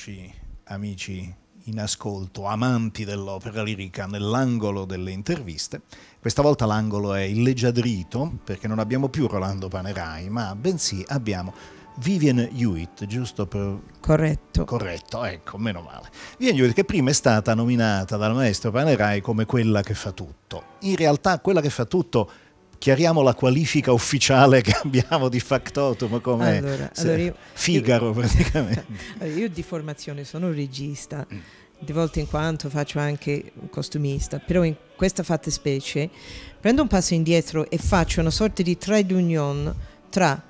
Eccoci amici in ascolto, amanti dell'opera lirica nell'angolo delle interviste. Questa volta l'angolo è il leggiadrito perché non abbiamo più Rolando Panerai, ma bensì abbiamo Vivian Hewitt, giusto per... Corretto. Corretto, ecco, meno male. Vivian Hewitt che prima è stata nominata dal maestro Panerai come quella che fa tutto. In realtà quella che fa tutto chiariamo la qualifica ufficiale che abbiamo di factotum come allora, allora io, Figaro io, praticamente. io di formazione sono regista, mm. di volta in quando faccio anche costumista, però in questa fattispecie prendo un passo indietro e faccio una sorta di trade union tra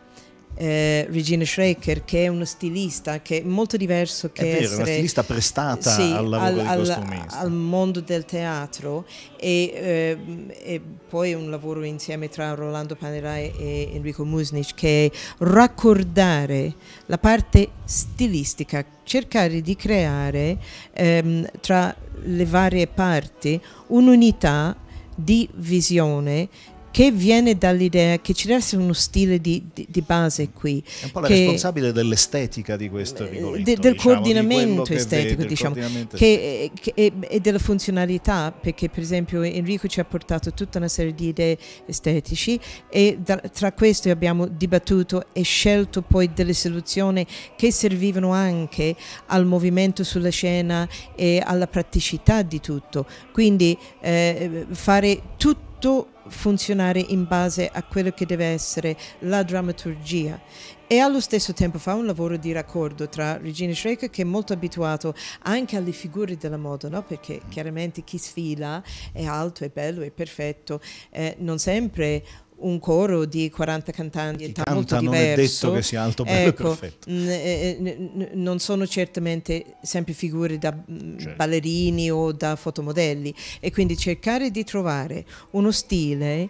eh, Regina Schrecker che è una stilista che è molto diverso che è vero, essere una stilista prestata sì, al lavoro al, al, al, mondo del teatro e, eh, e, poi un lavoro insieme tra Rolando Panerai e Enrico Musnic che è raccordare la parte stilistica cercare di creare ehm, tra le varie parti un'unità di visione che viene dall'idea che ci deve essere uno stile di, di, di base qui. È un po' la responsabile dell'estetica di questo eh, rigoritmo. De, del diciamo, coordinamento estetico, vede, diciamo, coordinamento che, che e, e, della funzionalità, perché per esempio Enrico ci ha portato tutta una serie di idee estetici e da, tra queste abbiamo dibattuto e scelto poi delle soluzioni che servivano anche al movimento sulla scena e alla praticità di tutto. Quindi eh, fare tutto funzionare in base a quello che deve essere la drammaturgia e allo stesso tempo fa un lavoro di raccordo tra Regina Schrecker che è molto abituato anche alle figure della moda, no? perché chiaramente chi sfila è alto, è bello, è perfetto, eh, non sempre un coro di 40 cantanti età molto diverso. Non è detto che sia alto, bello ecco, perfetto. Eh, n- non sono certamente sempre figure da certo. ballerini o da fotomodelli e quindi cercare di trovare uno stile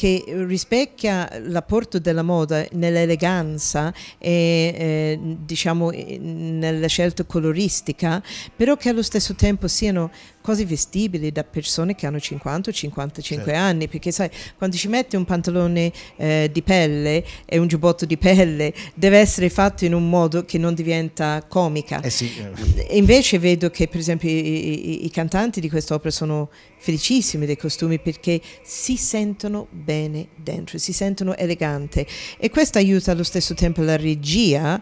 che rispecchia l'apporto della moda nell'eleganza e eh, diciamo nella scelta coloristica, però che allo stesso tempo siano cose vestibili da persone che hanno 50 o 55 certo. anni, perché sai, quando ci metti un pantalone eh, di pelle e un giubbotto di pelle, deve essere fatto in un modo che non diventa comica. Eh sì. E invece vedo che per esempio i, i, i cantanti di quest'opera sono felicissimi dei costumi perché si sentono bene dentro, si sentono eleganti e questo aiuta allo stesso tempo la regia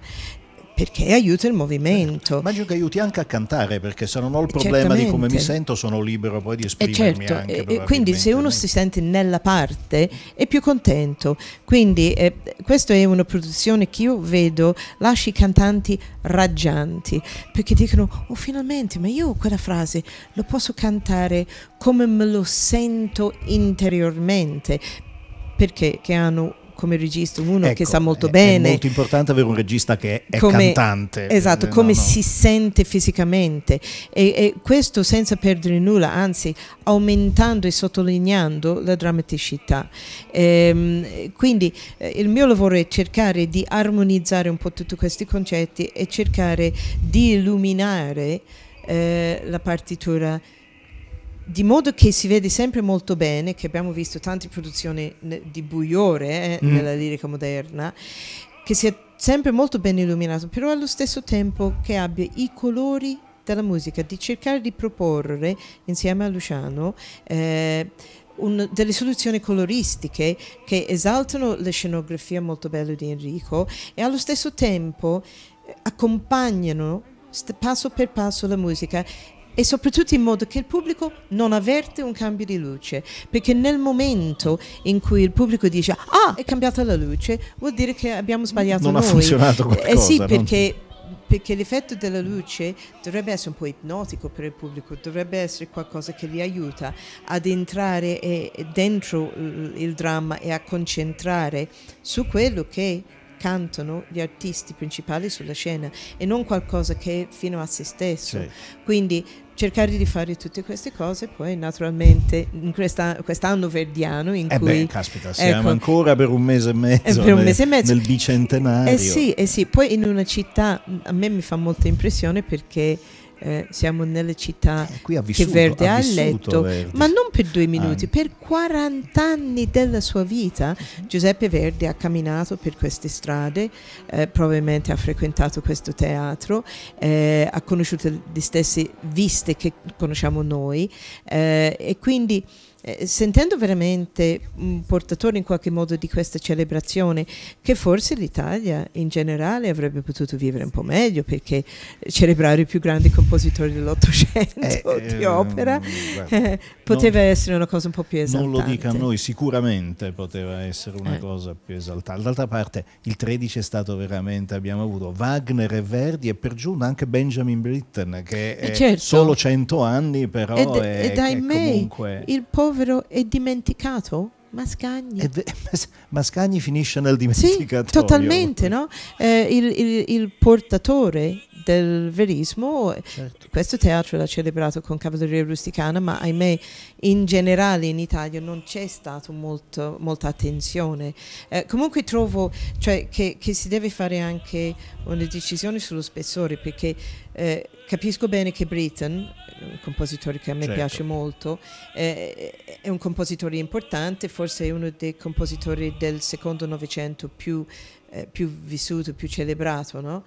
perché aiuta il movimento. Immagino che aiuti anche a cantare, perché se non ho il problema Certamente. di come mi sento, sono libero poi di esprimermi certo, anche. Quindi se uno si sente nella parte è più contento. Quindi eh, questa è una produzione che io vedo, lasci i cantanti raggianti, perché dicono, oh finalmente, ma io quella frase lo posso cantare come me lo sento interiormente, perché che hanno come regista, uno ecco, che sa molto è, bene. È molto importante avere un regista che è come, cantante. Esatto, no, come no. si sente fisicamente e, e, questo senza perdere nulla, anzi aumentando e sottolineando la drammaticità. Ehm, quindi eh, il mio lavoro è cercare di armonizzare un po' tutti questi concetti e cercare di illuminare eh, la partitura di modo che si vede sempre molto bene, che abbiamo visto tante produzioni di Buiore eh, mm. nella lirica moderna, che sia sempre molto ben illuminato, però allo stesso tempo che abbia i colori della musica, di cercare di proporre insieme a Luciano eh, un, delle soluzioni coloristiche che esaltano la scenografia molto bella di Enrico e allo stesso tempo eh, accompagnano passo per passo la musica e soprattutto in modo che il pubblico non avverte un cambio di luce, perché nel momento in cui il pubblico dice ah è cambiata la luce, vuol dire che abbiamo sbagliato non noi. Non ha funzionato qualcosa. Eh sì, perché perché l'effetto della luce dovrebbe essere un po' ipnotico per il pubblico, dovrebbe essere qualcosa che li aiuta ad entrare dentro il dramma e a concentrare su quello che cantano gli artisti principali sulla scena e non qualcosa che è fino a se stesso. Sì. Quindi cercare di fare tutte queste cose, poi naturalmente in questa, quest'anno verdiano in eh cui... Beh, caspita, siamo ecco, ancora per un mese e mezzo, per un mese e mezzo. nel bicentenario. Eh sì, eh sì, poi in una città, a me mi fa molta impressione perché eh, siamo nelle città eh, vissuto, che Verdi ha, ha letto, Verdi. ma non per due minuti, ah. per 40 anni della sua vita Giuseppe Verdi ha camminato per queste strade, eh, probabilmente ha frequentato questo teatro, eh, ha conosciuto le stesse viste che conosciamo noi eh, e quindi eh, sentendo veramente un portatore in qualche modo di questa celebrazione che forse l'Italia in generale avrebbe potuto vivere un po' meglio perché celebrare i più grandi compositori dell'Ottocento eh, di opera eh, poteva non, essere una cosa un po' più esaltante. Non lo dica a noi, sicuramente poteva essere una eh. cosa più esaltante. D'altra parte il 13 è stato veramente, abbiamo avuto Wagner e Verdi e per giunta anche Benjamin Britten che è certo. solo 100 anni però ed, è, ed è comunque... il povero povero e dimenticato? Mascagni. Mascagni finisce nel dimenticatoio. Sì, totalmente, no? Eh, il, il, il, portatore del verismo, certo. questo teatro l'ha celebrato con Cavalleria Rusticana, ma ahimè in generale in Italia non c'è stata molta attenzione. Eh, comunque trovo cioè, che, che, si deve fare anche una decisione sullo spessore, perché eh, capisco bene che Britten, un compositore che a me certo. piace molto, eh, è un compositore importante, forse è uno dei compositori del secondo Novecento più, eh, più vissuto, più celebrato, no?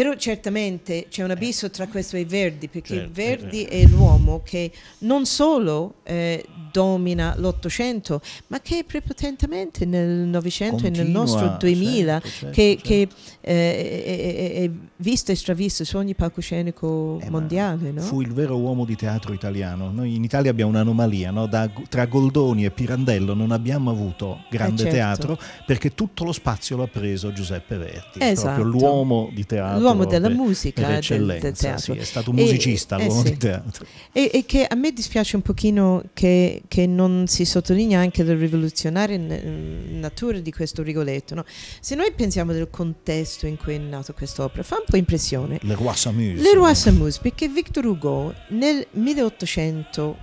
Però certamente c'è un abisso tra questo e Verdi, perché certo, Verdi è l'uomo che non solo eh, domina l'Ottocento, ma che prepotentemente nel Novecento e nel nostro 2000, certo, certo, che, che eh, è, è, visto e stravisto su ogni palcoscenico eh, mondiale. No? Fu il vero uomo di teatro italiano. Noi in Italia abbiamo un'anomalia, no? da, tra Goldoni e Pirandello non abbiamo avuto grande eh, certo. teatro perché tutto lo spazio l'ha preso Giuseppe Verdi, esatto. proprio l'uomo di teatro l'uomo della per, musica, per del, del, teatro. Sì, è stato un musicista e, eh, l'uomo eh, sì. teatro. E, e, che a me dispiace un pochino che, che non si sottolinea anche la rivoluzionaria natura di questo Rigoletto. No? Se noi pensiamo del contesto in cui è nato quest'opera, fa un po' impressione. Le Roi Samuse. Le Roi Samuse, perché Victor Hugo nel 1800,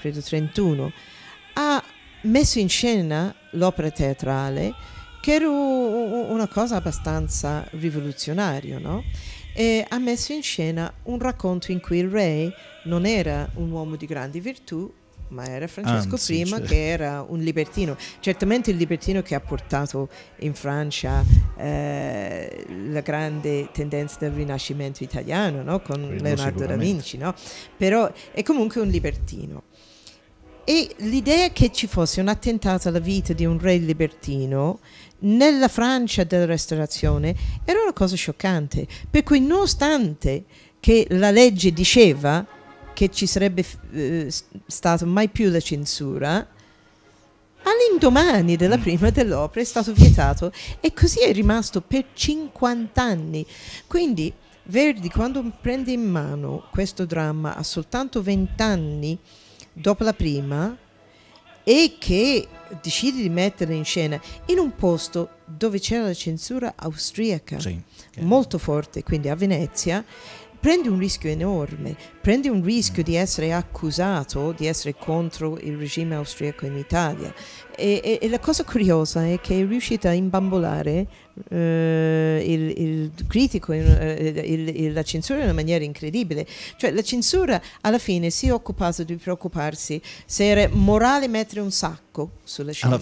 credo 31, ha messo in scena l'opera teatrale che era una cosa abbastanza rivoluzionaria, no? E ha messo in scena un racconto in cui il re non era un uomo di grandi virtù, ma era Francesco Anzi, I cioè. che era un libertino, certamente il libertino che ha portato in Francia eh, la grande tendenza del rinascimento italiano no? con Quello Leonardo da Vinci, no? però è comunque un libertino. E l'idea che ci fosse un attentato alla vita di un re libertino nella Francia della Restaurazione era una cosa scioccante, per cui nonostante che la legge diceva che ci sarebbe eh, stata mai più la censura, all'indomani della mm. prima dell'opera è stato vietato e così è rimasto per 50 anni. Quindi Verdi quando prende in mano questo dramma a soltanto 20 anni dopo la prima e che decide di mettere in scena in un posto dove c'era la censura austriaca sì, molto forte, quindi a Venezia, prende un rischio enorme, prende un rischio di essere accusato di essere contro il regime austriaco in Italia. E, e, e la cosa curiosa è che è riuscita a imbambolare eh, il, il, critico, eh, il, la censura in una maniera incredibile. Cioè la censura alla fine si è occupata di preoccuparsi se era morale mettere un sacco sulla scena.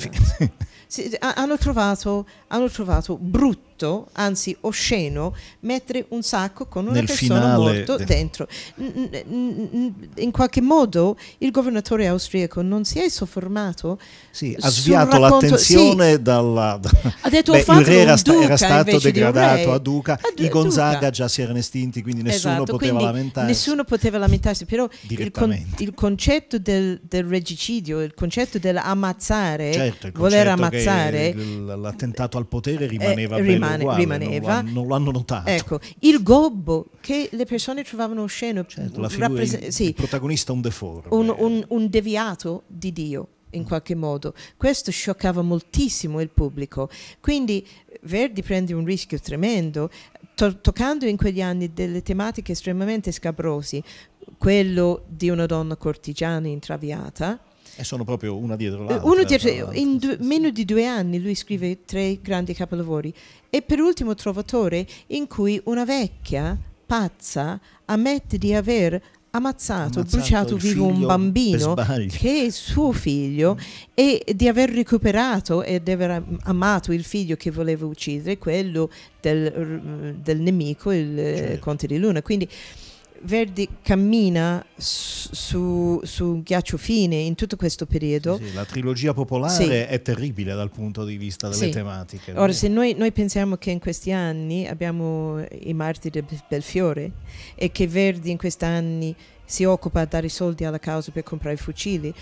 si, hanno, trovato, hanno trovato brutto anzi osceno, mettere un sacco con una Nel persona morta dentro. In qualche modo il governatore austriaco non si è soffermato. Sì, ha sviato l'attenzione sì. dalla. Ha detto beh, il re era, sta, era stato degradato a duca, a I Gonzaga duca. già si erano estinti, quindi nessuno esatto, poteva lamentarsi. Nessuno poteva lamentarsi, però il, con, il concetto del, del, regicidio, il concetto dell'ammazzare, certo, voler ammazzare. L'attentato al potere rimaneva eh, rimane, uguale, rimaneva. Non, non, l'hanno notato. Ecco, il gobbo che le persone trovavano osceno. Certo, la figura, il, sì, il protagonista un deforme. Un, un, un deviato di Dio in qualche modo. Questo scioccava moltissimo il pubblico. Quindi Verdi prende un rischio tremendo, to- toccando in quegli anni delle tematiche estremamente scabrosi, quello di una donna cortigiana intraviata, e sono proprio una dietro l'altra. Uno dietro, in due, meno di due anni lui scrive tre grandi capolavori. E per ultimo Trovatore, in cui una vecchia pazza ammette di aver ammazzato, Ammazzato bruciato vivo un bambino che è suo figlio e di aver recuperato e di aver am- amato il figlio che voleva uccidere, quello del, del nemico, il Certo. Conte di Luna. Quindi Verdi cammina su, su, ghiaccio fine in tutto questo periodo. Sì, la trilogia popolare Sì. è terribile dal punto di vista delle Sì. tematiche. Ora, se noi, noi pensiamo che in questi anni abbiamo i martiri del Belfiore e che Verdi in questi anni si occupa a dare soldi alla causa per comprare fucili,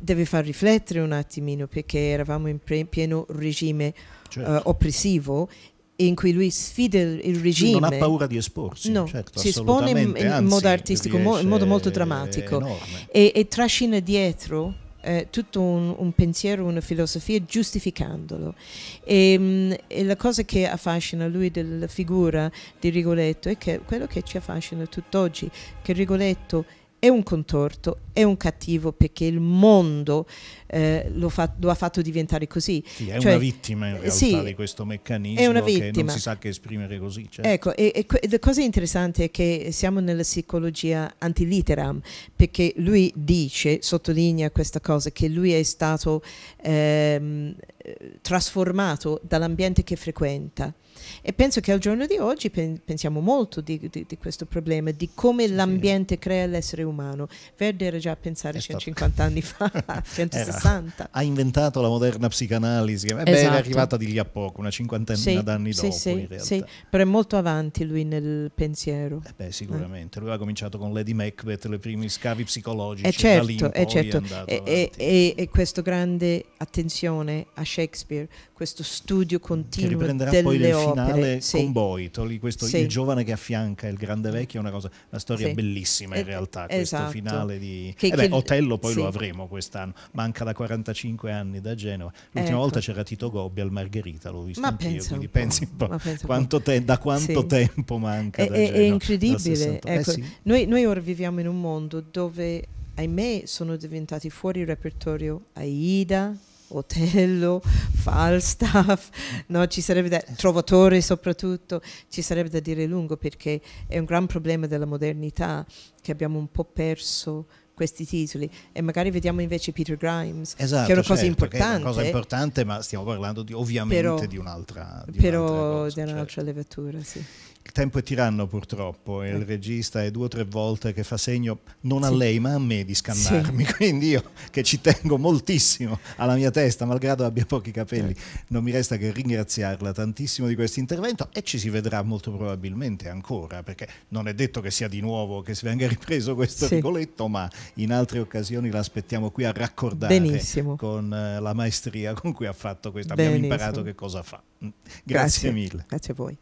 deve far riflettere un attimino perché eravamo in pieno regime Certo. eh, oppressivo in cui lui sfida il, regime. non ha paura di esporsi, No, certo, si espone in- in anzi, modo artistico, in modo molto drammatico. e, e trascina dietro eh, tutto un, un pensiero, una filosofia giustificandolo. E, mm, e la cosa che affascina lui della figura di Rigoletto è che quello che ci affascina tutt'oggi, che Rigoletto è un contorto, è un cattivo perché il mondo eh, lo, fa- lo ha fatto diventare così. Sì, è Cioè, una vittima in realtà sì, di questo meccanismo è una che non si sa che esprimere così. certo. Ecco, e, e la cosa interessante è che siamo nella psicologia antiliteram, perché lui dice, sottolinea questa cosa, che lui è stato ehm, eh, trasformato dall'ambiente che frequenta. E penso che al giorno di oggi pen- pensiamo molto di, di- di questo problema, di come l'ambiente crea l'essere umano. Verdi era già a pensare È stato- 150 anni fa, 160. Ha inventato la moderna psicanalisi, eh beh, è Esatto. arrivata di lì a poco, una cinquantina Sì, d'anni sì, dopo sì, in realtà. sì, però è molto avanti lui nel pensiero. Eh beh, sicuramente. Lui ha cominciato con Lady Macbeth, le primi scavi psicologici, Eh in certo, eh poi certo. è andato E, e, e, e questo grande attenzione a Shakespeare, questo studio che continuo riprenderà delle poi nel opere. finale sì. con Boitoli, questo Sì. il giovane che affianca il grande vecchio è una cosa, una storia Sì. bellissima in Eh, realtà, questo esatto. finale di Che- eh beh, che- Otello poi lo avremo quest'anno, manca da 45 anni da Genova. L'ultima Ecco. volta c'era Tito Gobbi al Margherita, l'ho visto Ma anch'io, quindi pensi un po', ma quanto te- da quanto Sì. tempo manca È, da è- è Genova? Dal incredibile. 60. Eh ecco, sì. noi, noi ora viviamo in un mondo dove, ahimè, sono diventati fuori repertorio Aida, Otello, Falstaff, no, ci sarebbe da, Trovatore soprattutto, ci sarebbe da dire lungo perché è un gran problema della modernità che abbiamo un po' perso questi titoli e magari vediamo invece Peter Grimes Esatto, che è una cosa certo, che è importante una cosa importante, ma stiamo parlando di, ovviamente Però- di un'altra, di però un'altra cosa, di certo. un'altra levatura sì. Il tempo è tiranno purtroppo e il regista è due o tre volte che fa segno non a Sì. lei ma a me di scannarmi, quindi io che ci tengo moltissimo alla mia testa, malgrado abbia pochi capelli, non mi resta che ringraziarla tantissimo di questo intervento e ci si vedrà molto probabilmente ancora perché non è detto che sia di nuovo che si venga ripreso questo Sì. Rigoletto, ma in altre occasioni l'aspettiamo qui a raccordare Benissimo. con eh, la maestria con cui ha fatto questo, abbiamo Benissimo. imparato che cosa fa. Mm. Grazie, Grazie. mille. Grazie a voi.